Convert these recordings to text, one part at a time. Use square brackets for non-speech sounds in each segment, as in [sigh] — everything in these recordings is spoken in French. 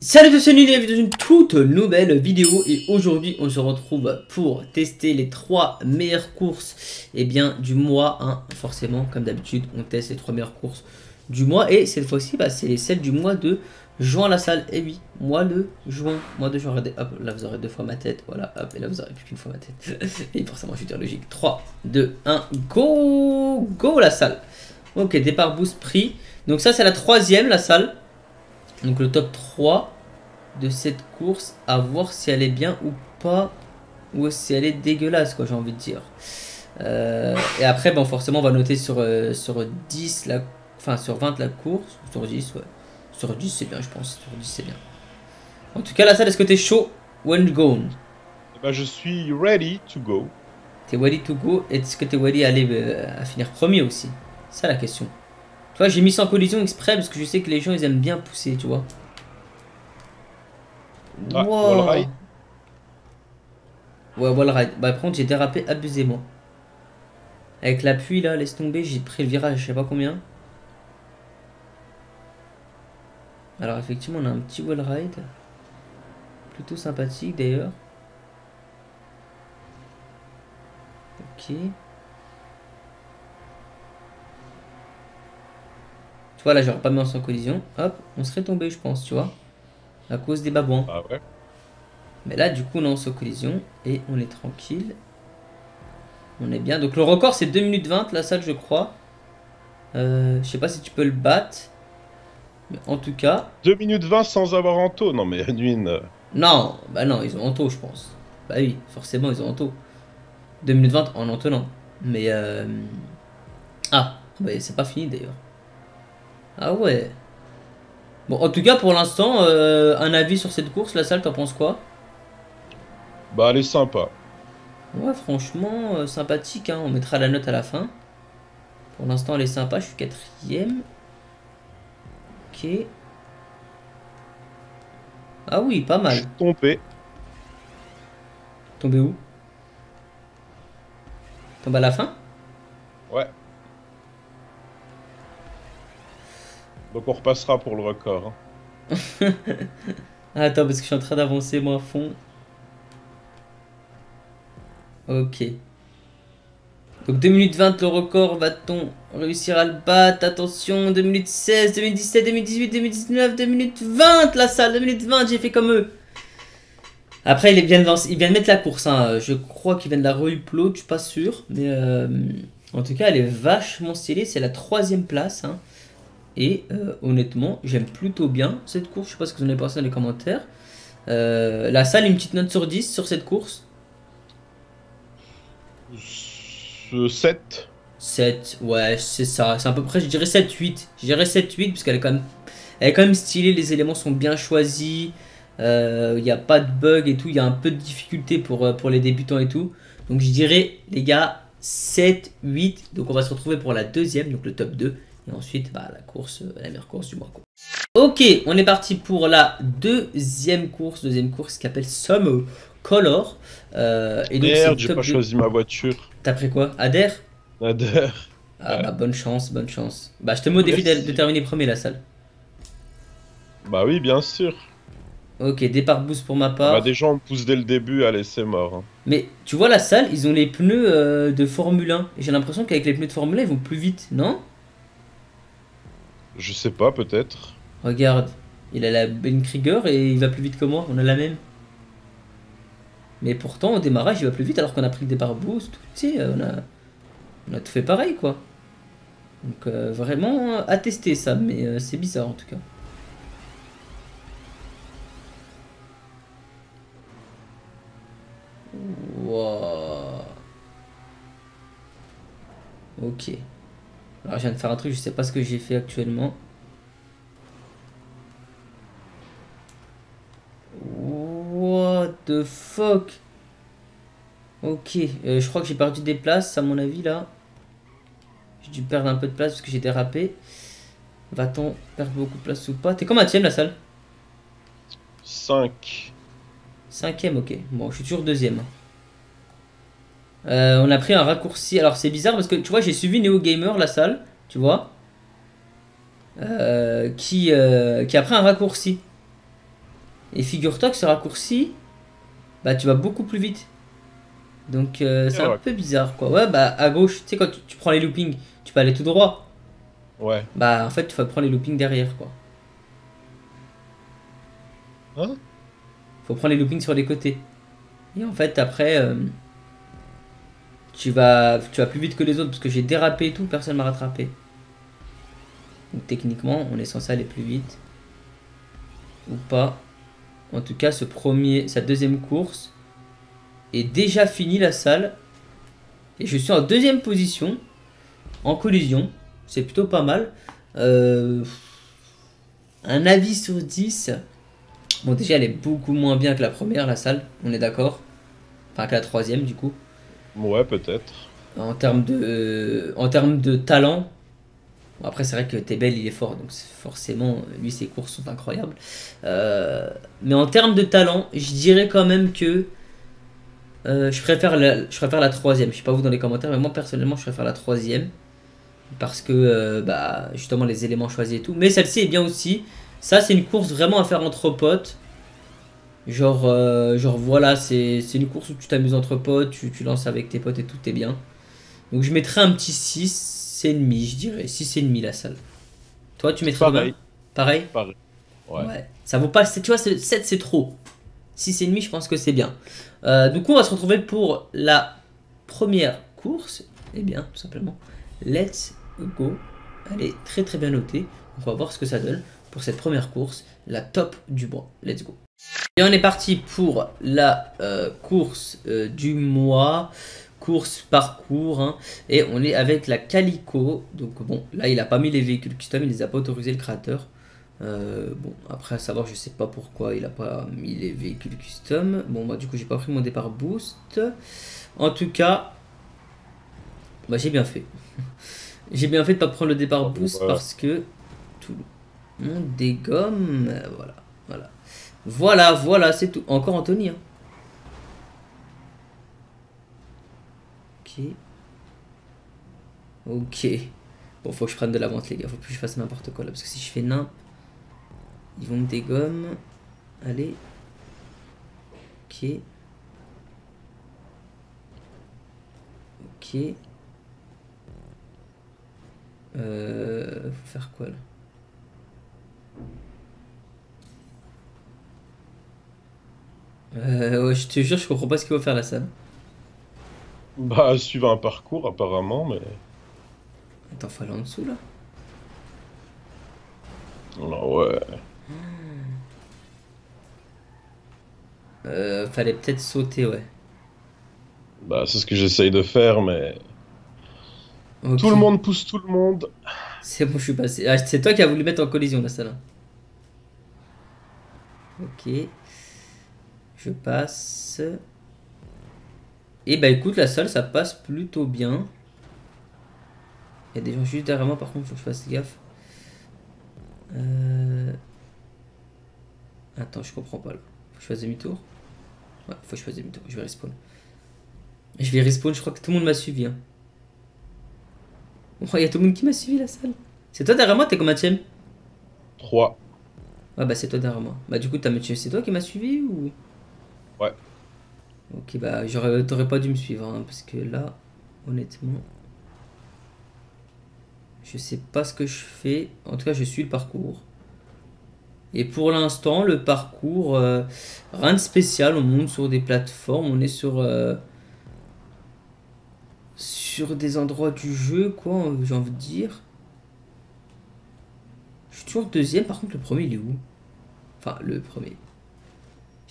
Salut tous, c'est Nid, bienvenue dans une toute nouvelle vidéo et aujourd'hui on se retrouve pour tester les trois meilleures courses eh bien, du mois. Hein. Forcément, comme d'habitude, on teste les trois meilleures courses du mois et cette fois-ci, bah, c'est celle du mois de juin la salle. Et oui, mois de juin, mois de juin, regardez, hop, là vous aurez deux fois ma tête, voilà, hop, et là vous aurez plus qu'une fois ma tête. [laughs] et forcément, je suis logique. 3, 2, 1, go Go la salle Ok, départ boost prix. Donc ça c'est la troisième, la salle. Donc le top 3 de cette course, à voir si elle est bien ou pas, ou si elle est dégueulasse, quoi, j'ai envie de dire. Euh, et après, bon, forcément, on va noter sur, euh, sur 10, la, enfin sur 20 la course, sur 10, ouais. Sur 10, c'est bien, je pense. Sur 10, c'est bien. En tout cas, la salle, est-ce que t'es chaud? When go eh ben, Je suis ready to go. T'es ready to go? Est-ce que t'es ready à, aller, euh, à finir premier aussi? C'est ça la question. Tu vois, j'ai mis sans collision exprès parce que je sais que les gens, ils aiment bien pousser, tu vois. Ah, wow. wall Ouais, wall ride. Bah, par contre, j'ai dérapé abusément. Avec l'appui, là, laisse tomber, j'ai pris le virage, je sais pas combien. Alors, effectivement, on a un petit wall ride. Plutôt sympathique, d'ailleurs. Ok. Vois, là, j'aurais pas mis en sans collision. Hop, on serait tombé, je pense, tu vois à cause des babouins. Ah ouais? Mais là, du coup, on est en sans collision et on est tranquille. On est bien. Donc le record, c'est 2 minutes 20, la salle, je crois. Euh, je sais pas si tu peux le battre. Mais en tout cas... 2 minutes 20 sans avoir en taux Non, mais Edwin... Euh. Non, bah non, ils ont en taux, je pense. Bah oui, forcément, ils ont en taux. 2 minutes 20 en en tenant. Mais... Euh... Ah, bah, c'est pas fini, d'ailleurs. Ah ouais Bon, en tout cas, pour l'instant, euh, un avis sur cette course, la salle, t'en penses quoi? Bah, elle est sympa. Ouais, franchement, euh, sympathique, hein. on mettra la note à la fin. Pour l'instant, elle est sympa, je suis quatrième. Ok. Ah oui, pas mal. Je suis tombé. Tombé où? Tombé à la fin? Ouais. Donc on repassera pour le record. Hein. [laughs] Attends, parce que je suis en train d'avancer moi à fond. Ok. Donc 2 minutes 20 le record, va-t-on réussir à le battre? Attention, 2 minutes 16, 2017, 2018, 2019, 2 minutes 20 la salle, 2 minutes 20, j'ai fait comme eux. Après, il vient de, mettre la course, hein. je crois qu'il vient de la re-upload, je suis pas sûr. Mais euh, en tout cas, elle est vachement stylée, c'est la troisième place. Hein. Et euh, honnêtement, j'aime plutôt bien cette course. Je sais pas ce que vous en avez pensé dans les commentaires. Euh, la salle, une petite note sur 10 sur cette course? 7. 7, ouais, c'est ça. C'est à peu près, je dirais 7-8. Je dirais 7-8 parce qu'elle est, quand même, elle est quand même stylée. Les éléments sont bien choisis. Il euh, n'y a pas de bug et tout. Il y a un peu de difficulté pour, pour les débutants et tout. Donc je dirais, les gars, 7, 8. Donc on va se retrouver pour la deuxième, donc le top 2. Et ensuite, bah, la course, euh, la meilleure course du mois. Ok, on est parti pour la deuxième course. Deuxième course qui s'appelle Summer Color. Euh, et donc, Merde, j'ai pas choisi ma voiture. T'as pris quoi? Ader Ader. Ah bah bonne chance, bonne chance. Bah je te mets au défi de, terminer premier la salle. Bah oui, bien sûr. Ok, départ boost pour ma part. Bah des gens me poussent dès le début, allez c'est mort. Hein. Mais tu vois la salle, ils ont les pneus euh, de Formule 1. Et j'ai l'impression qu'avec les pneus de Formule 1, ils vont plus vite, non? Je sais pas, peut-être. Regarde, il a la Ben Krieger et il va plus vite que moi, on a la même. Mais pourtant, au démarrage, il va plus vite alors qu'on a pris le départ boost. Tu sais, on a, on a tout fait pareil, quoi. Donc, euh, vraiment à tester ça, mais euh, c'est bizarre en tout cas. Ok. Alors je viens de faire un truc, je sais pas ce que j'ai fait actuellement. What the fuck? Ok, euh, je crois que j'ai perdu des places à mon avis là. J'ai dû perdre un peu de place parce que j'ai dérapé. Va-t-on perdre beaucoup de place ou pas? T'es combien la salle 5. Cinquième, ok. Bon, je suis toujours deuxième. Euh, on a pris un raccourci. Alors c'est bizarre parce que tu vois, j'ai suivi Neo Gamer, la salle, tu vois, euh, qui, euh, qui a pris un raccourci. Et figure-toi que ce raccourci, bah tu vas beaucoup plus vite. Donc euh, c'est un Ouais. peu bizarre quoi. Ouais, bah à gauche, tu sais, quand tu, tu prends les loopings, tu peux aller tout droit. Ouais. Bah en fait, tu vas prendre les loopings derrière quoi. Hein? Faut prendre les loopings sur les côtés. Et en fait, après, tu, vas, tu plus vite que les autres parce que j'ai dérapé et tout, personne m'a rattrapé. Donc techniquement, on est censé aller plus vite. Ou pas. En tout cas, ce sa deuxième course est déjà fini la salle. Et je suis en deuxième position, en collision. C'est plutôt pas mal. Euh, un avis sur 10. Bon, déjà, elle est beaucoup moins bien que la première, la salle, on est d'accord. Enfin, que la troisième, du coup. Ouais, peut-être. En termes de, en termes de talent, bon, après, c'est vrai que Tebel, il est fort, donc forcément, lui, ses courses sont incroyables. Euh, mais en termes de talent, je dirais quand même que euh, je, préfère la, je préfère la troisième. Je sais pas vous dans les commentaires, mais moi, personnellement, je préfère la troisième. Parce que, euh, bah, justement, les éléments choisis et tout. Mais celle-ci est bien aussi. Ça, c'est une course vraiment à faire entre potes. Genre, euh, genre voilà, c'est une course où tu t'amuses entre potes, tu, tu lances avec tes potes et tout est bien. Donc je mettrais un petit 6, c'est demi, je dirais. 6 et demi la salle. Toi, tu mettrais Pareil. Pareil? Pareil. Ouais. Ouais. Ça vaut pas, tu vois, 7 c'est trop. 6 et demi, je pense que c'est bien. Euh, du coup, on va se retrouver pour la première course. Eh bien, tout simplement, let's go. Elle est très très bien notée. Donc on va voir ce que ça donne pour cette première course, la top du mois. Let's go. Et on est parti pour la euh, course euh, du mois, course parcours, hein. et on est avec la Calico. Donc bon, là il a pas mis les véhicules custom, il les a pas autorisés le créateur. Euh, bon, après à savoir, je sais pas pourquoi il a pas mis les véhicules custom. Bon, bah du coup j'ai pas pris mon départ boost. En tout cas, bah j'ai bien fait. [laughs] j'ai bien fait de pas prendre le départ Ah boost bah. parce que tout le monde dégomme. Voilà, voilà. Voilà, voilà, c'est tout. Encore Anthony. Hein. Ok. Ok. Bon, faut que je prenne de l'avance, les gars. Faut plus que je fasse n'importe quoi là. Parce que si je fais nimp, ils vont me dégommer. Allez. Ok. Ok. Euh. Faut faire quoi là? Euh, ouais, je te jure, je comprends pas ce qu'il faut faire la salle. Bah, suivre un parcours, apparemment, mais. Attends, faut aller en dessous là. Non, ouais. Euh, fallait peut-être sauter, ouais. Bah, c'est ce que j'essaye de faire, mais. Tout le monde pousse tout le monde. C'est bon, je suis passé. Ah, c'est toi qui as voulu mettre en collision la salle. Ok. Je passe. Et bah écoute, la salle ça passe plutôt bien. Il y a des gens juste derrière moi, par contre, faut que je fasse gaffe. Euh... Attends, je comprends pas là. Faut que je fasse demi-tour Ouais, faut que je fasse demi-tour. Je vais respawn. Je vais respawn, je crois que tout le monde m'a suivi. Hein. Oh, il y a tout le monde qui m'a suivi la salle. C'est toi derrière moi, t'es combien de 3. Ouais, bah c'est toi derrière moi. Bah du coup, t'as c'est toi qui m'as suivi ou? Ouais. Ok, bah t'aurais pas dû me suivre hein, parce que là, honnêtement, je sais pas ce que je fais. En tout cas, je suis le parcours. Et pour l'instant, le parcours, euh, rien de spécial. On monte sur des plateformes, on est sur euh, sur des endroits du jeu, quoi. J'ai envie de dire. Je suis toujours deuxième. Par contre, le premier, il est où? Enfin, le premier.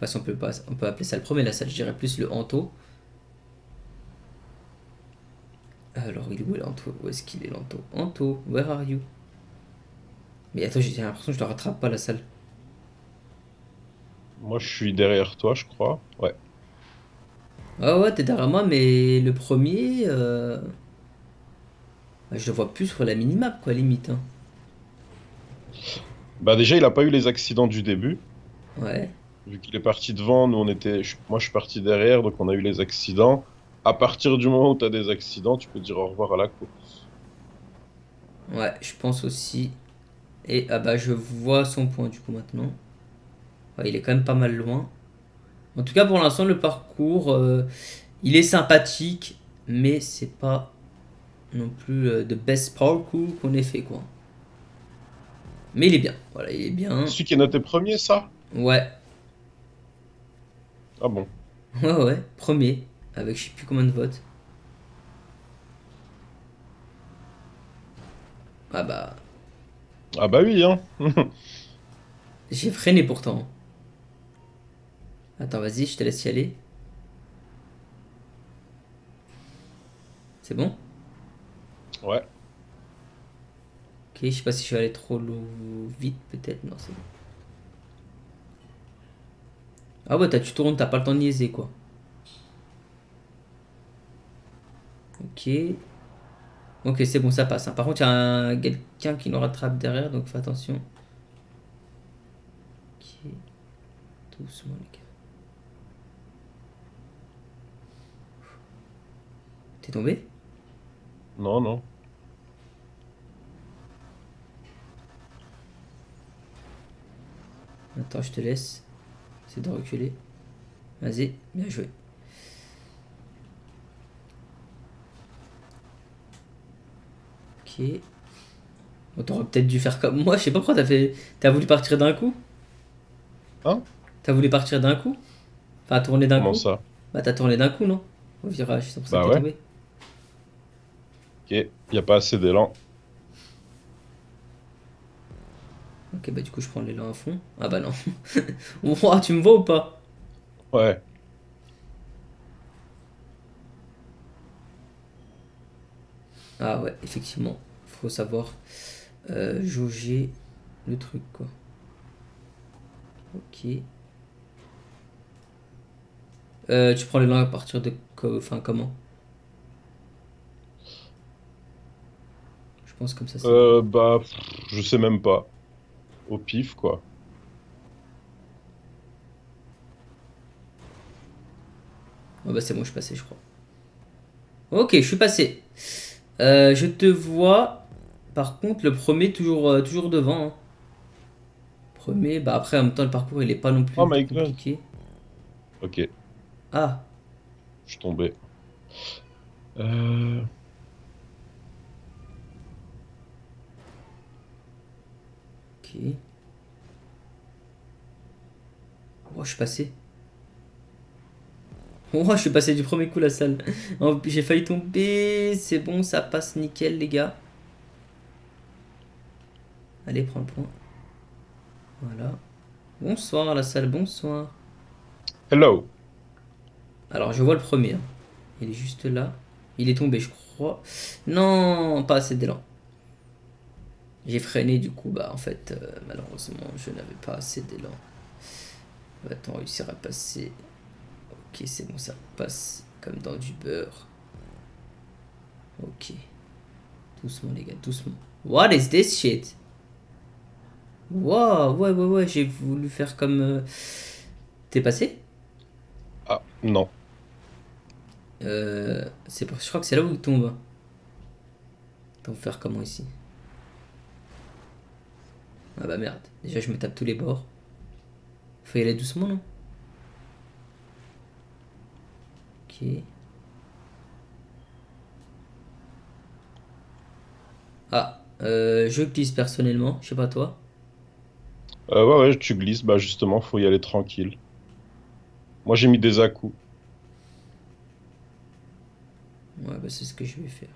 Pas si on peut, pas, on peut appeler ça le premier, la salle, je dirais plus le Anto. Alors, il est où l'Anto? Où est-ce qu'il est l'Anto? Anto, where are you? Mais attends, j'ai l'impression que je le rattrape pas la salle. Moi, je suis derrière toi, je crois. Ouais. Ah ouais, t'es derrière moi, mais le premier, euh... bah, je le vois plus sur la minimap, quoi, limite. hein. Bah, déjà, il a pas eu les accidents du début. Ouais. Vu qu'il est parti devant, nous, on était. je- Moi, je suis parti derrière, donc on a eu les accidents. À partir du moment où tu as des accidents, tu peux dire au revoir à la course. Ouais, je pense aussi. Et ah bah je vois son point du coup maintenant. il est quand même pas mal loin. En tout cas, pour l'instant, le parcours, euh, il est sympathique, mais c'est pas non plus euh, de best parcours qu'on ait fait, quoi. Mais il est bien, voilà, il est bien. Celui qui est noté premier, ça? Ouais, Ah bon [laughs] ouais, ouais, premier, avec je sais plus combien de votes. Ah bah, Ah bah oui, hein [laughs] j'ai freiné pourtant. Attends, vas-y, je te laisse y aller. C'est bon? Ouais. Ok, je sais pas si je suis allé trop vite, peut-être. Non, c'est bon. Ah ouais, t'as- tu tournes, t'as pas le temps de niaiser, quoi. Ok. Ok, c'est bon, ça passe. hein. Par contre, il y a un- quelqu'un qui nous rattrape derrière, donc fais attention. Ok. Doucement, les gars. T'es tombé? Non, non. Attends, je te laisse. C'est de reculer. Vas-y, bien joué. Ok. Bon, T'aurais peut-être dû faire comme moi, je sais pas pourquoi t'as fait. T'as voulu partir d'un coup Hein? T'as voulu partir d'un coup? Enfin, tourner d'un Comment coup? ça? Bah, t'as tourné d'un coup, non? Au virage, c'est pour ça Bah que t'es ouais. tombé. Ok, y a pas assez d'élan. Ok, bah, du coup, je prends l'élan à fond. Ah, bah non. [laughs] Ouah, tu me vois ou pas? Ouais. Ah ouais, effectivement, faut savoir euh, jauger le truc quoi. Ok. Euh, tu prends les langues à partir de enfin comment? Je pense comme ça. Euh, bah, je sais même pas. Au pif, quoi. Ah bah c'est bon, je suis passé, je crois. Ok, je suis passé. Euh, je te vois. Par contre, le premier toujours euh, toujours devant. hein. Premier, bah après en même temps le parcours il est pas non plus Oh my God. compliqué. Ok, Ah, je suis tombé. Euh... Ok. Oh, je suis passé. [laughs] Oh, je suis passé du premier coup la salle. Oh, J'ai failli tomber. C'est bon, ça passe nickel, les gars. Allez, prends le point. Voilà. Bonsoir, la salle, bonsoir. Hello. Alors, je vois le premier. hein. Il est juste là. Il est tombé, je crois. Non, pas assez d'élan. J'ai freiné, du coup, bah, en fait, euh, malheureusement, je n'avais pas assez d'élan. Va-t-on réussir à passer Ok, c'est bon, ça passe comme dans du beurre. Ok. Doucement, les gars, doucement. What is this shit? Wow, ouais, ouais, ouais, j'ai voulu faire comme... euh, T'es passé? Ah, non. Euh, c'est je crois que c'est là où il tombe. Attends, faire comment ici? Ah bah merde. Déjà, je me tape tous les bords. Faut y aller doucement, non? Ok. Ah, euh, je glisse personnellement. Je sais pas toi? Euh, ouais, ouais, tu glisses. Bah, justement, faut y aller tranquille. Moi, j'ai mis des à-coups. Ouais, bah c'est ce que je vais faire.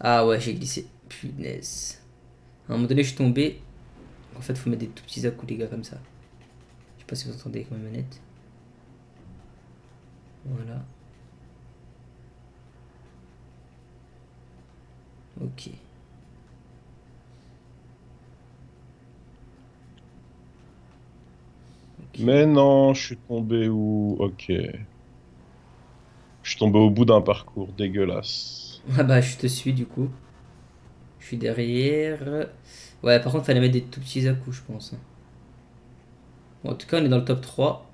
Ah ouais, j'ai glissé. Punaise. À un moment donné, je suis tombé. En fait, faut mettre des tout petits à-coups, les gars, comme ça. Je sais pas si vous entendez avec ma manette. Voilà. Ok. Mais non, je suis tombé où? Ok. Je suis tombé au bout d'un parcours dégueulasse. Ah bah je te suis du coup. Je suis derrière. Ouais par contre fallait mettre des tout petits à coups je pense. Bon, en tout cas on est dans le top 3.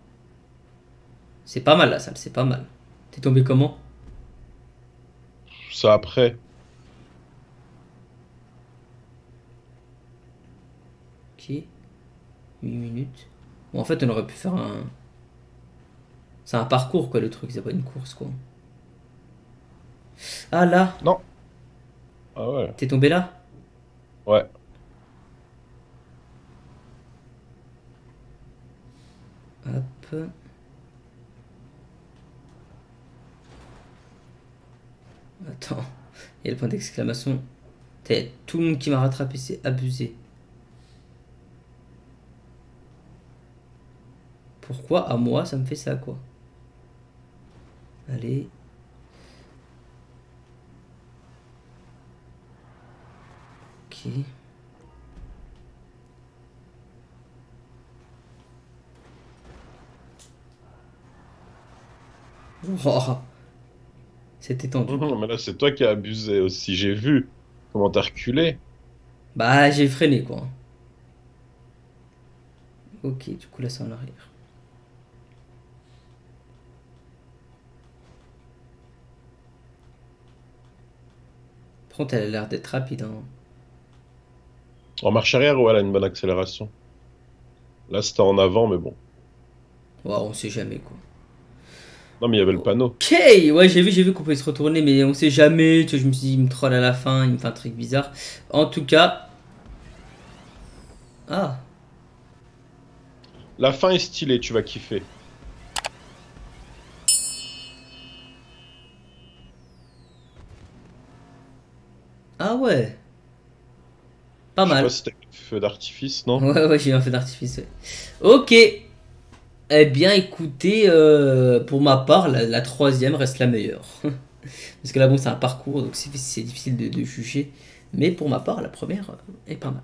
C'est pas mal la salle, c'est pas mal. T'es tombé comment? Ça après. Ok. 8 minutes. Bon en fait on aurait pu faire un... C'est un parcours quoi le truc, c'est pas une course quoi. Ah, là Non. Ah ouais. T'es tombé là? Ouais. Hop. Attends. Il y a le point d'exclamation. T'es tout le monde qui m'a rattrapé, c'est abusé. Pourquoi à moi ça me fait ça quoi? Allez. Oh. C'était tendu. Mhm, mais là, c'est toi qui as abusé aussi. J'ai vu comment t'as reculé. Bah j'ai freiné quoi. Ok, du coup là c'est en arrière. Par contre, elle a l'air d'être rapide. Hein. En marche arrière, ouais, elle a une bonne accélération. Là, c'était en avant, mais bon. Ouais, on sait jamais quoi. Non, mais il y avait le panneau. Ok, ouais, j'ai vu, j'ai vu qu'on pouvait se retourner, mais on sait jamais. Tu vois, je me suis dit, il me troll à la fin, il me fait un truc bizarre. En tout cas. Ah, La fin est stylée, tu vas kiffer. ah ouais. Pas Je sais mal. pas si t'as eu le feu d'artifice, non Ouais, ouais, j'ai un feu d'artifice. ouais. Ok. Eh bien, écoutez, euh, pour ma part, la, la troisième reste la meilleure. [laughs] Parce que là, bon, c'est un parcours, donc c'est difficile de, de juger. Mais pour ma part, la première est pas mal.